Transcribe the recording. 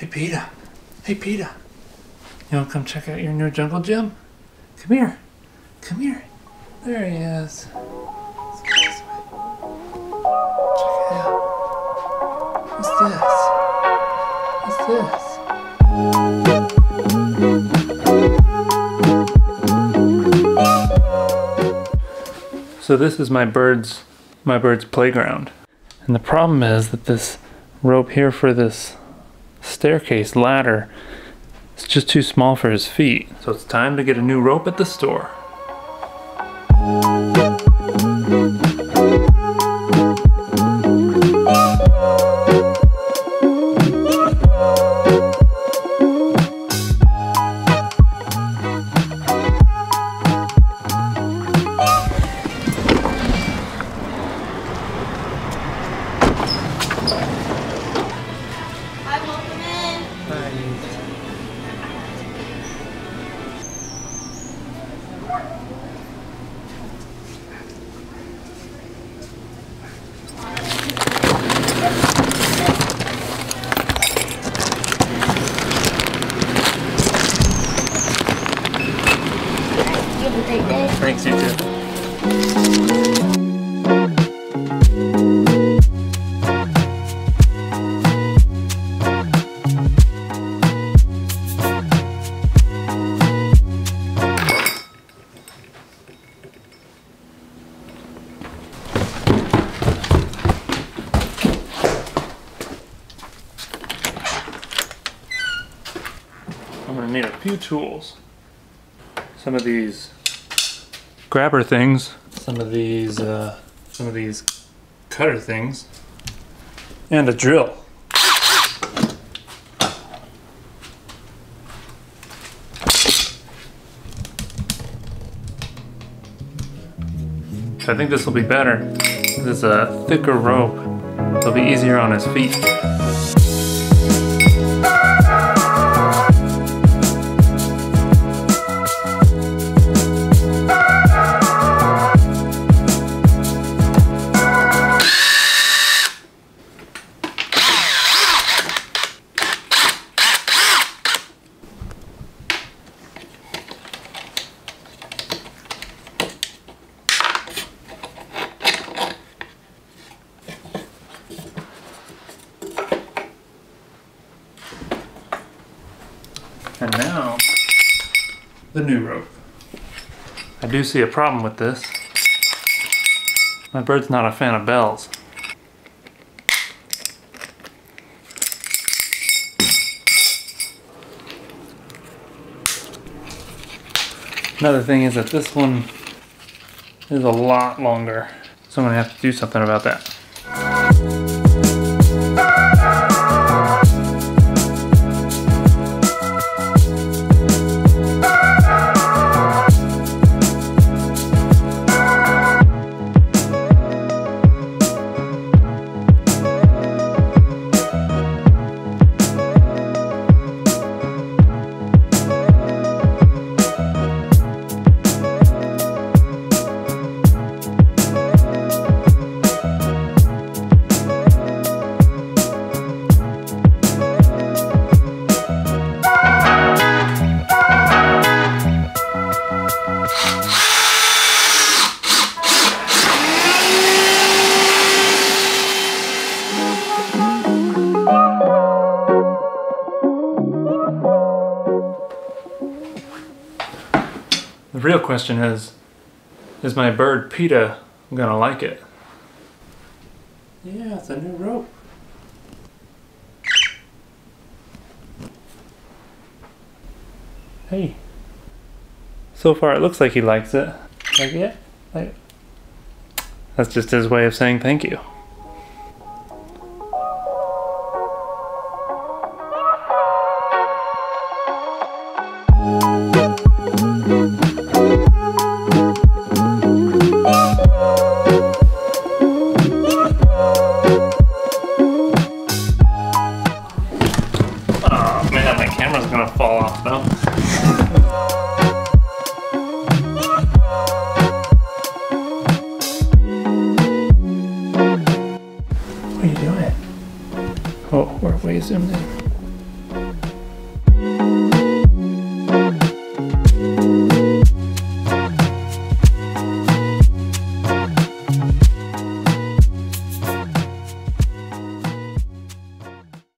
Hey, Peter. Hey, Peter. You want to come check out your new jungle gym? Come here. Come here. There he is. Check it out. What's this? What's this? So this is my bird's my bird's playground. And the problem is that this rope here for this staircase ladder is just too small for his feet. So it's time to get a new rope at the store. A great day. Thanks, you too. I'm gonna need a few tools. Some of these grabber things, some of these, uh, some of these cutter things, and a drill. I think this will be better. This is a thicker rope. It'll be easier on his feet. And now, the new rope. I do see a problem with this. My bird's not a fan of bells. Another thing is that this one is a lot longer. So I'm gonna have to do something about that. The real question is, is my bird Peter gonna like it? Yeah, it's a new rope. Hey. So far it looks like he likes it. Like it? Like That's just his way of saying thank you. Camera's gonna fall off though. What are you doing? Oh, we're way zoomed in.